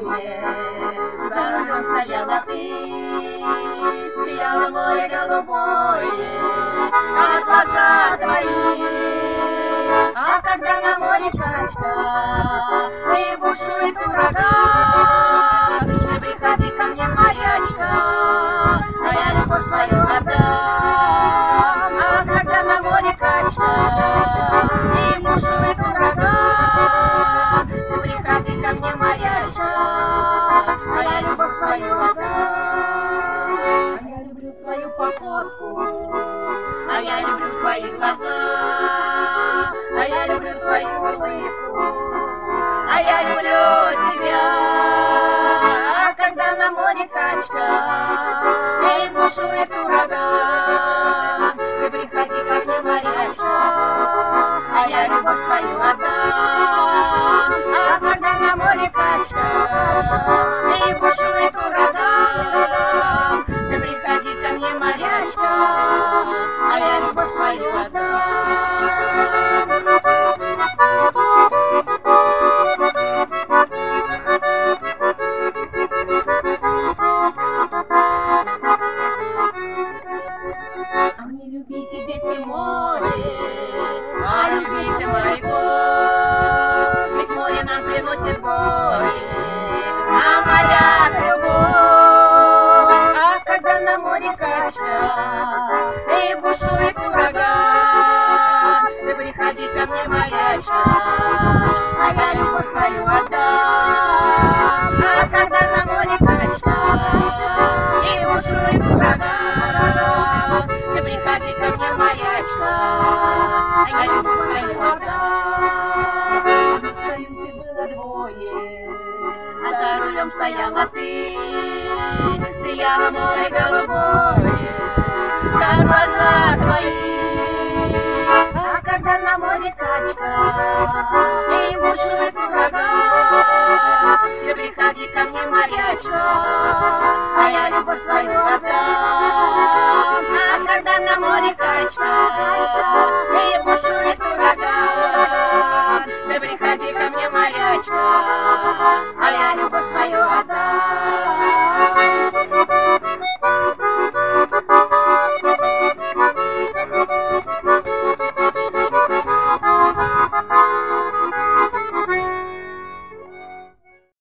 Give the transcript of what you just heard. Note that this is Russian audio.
море, за рулем стояла ты, сияло море голубое, а глаза твои. А когда на море качка, и бушует ураган, ты приходи ко мне, морячка, моя любовь свою а я люблю твои глаза, а я люблю твою улыбку, а я люблю тебя. А когда на море качка море, а любите моряков, ведь море нам приносит горе, а моряк любовь. А когда на море качка и бушует ураган, ты приходи ко мне, морячка, а я любовь свою моячка, а я люблю своих образ. Своим ты было двое, а за рулем стояла ты, сияло море голубое, как глаза твои. А когда на море качка, морячка, и бушует ураган. Ты приходи ко мне, морячка, а я любовь свою отдам.